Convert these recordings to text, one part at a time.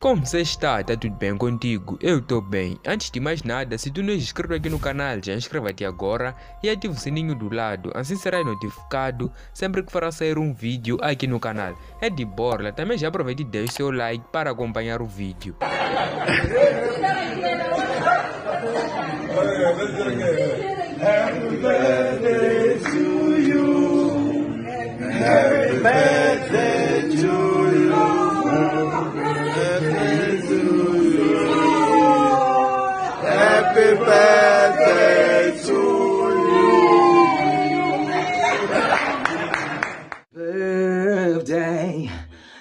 Como você está? Tá tudo bem contigo? Eu tô bem. Antes de mais nada, se tu não é inscrito aqui no canal, já inscreva-te agora e ative o sininho do lado, assim será notificado sempre que for sair um vídeo aqui no canal. É de borla, também já aproveite e deixe seu like para acompanhar o vídeo. Happy birthday birthday to you. Birthday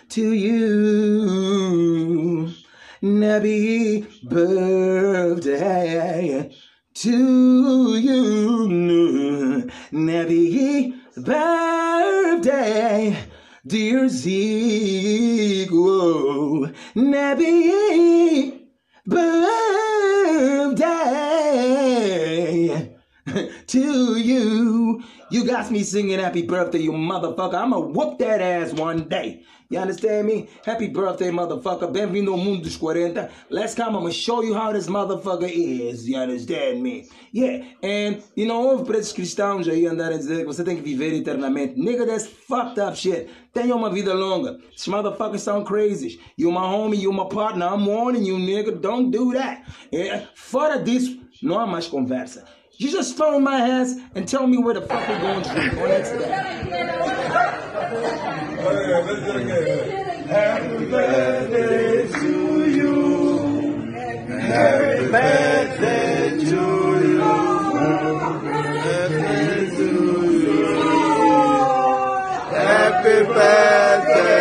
to you. Happy birthday to you. Happy birthday, dear Zeke. Whoa. To you. You got me singing happy birthday, you motherfucker. I'ma whoop that ass one day. You understand me? Happy birthday, motherfucker. Bem-vindo ao mundo dos 40. Let's come. I'ma show you how this motherfucker is. You understand me? Yeah. And, you know, houve pretos cristãos aí andarem a dizer que você tem que viver eternamente. Nigga, that's fucked up shit. Tenha uma vida longa. These motherfuckers sound crazy. You my homie, you my partner. I'm warning you, nigga. Don't do that. Yeah. Fora disso, não há mais conversa. You just throw my ass and tell me where the fuck we're going to go Happy birthday to you. Happy birthday to you. Happy birthday.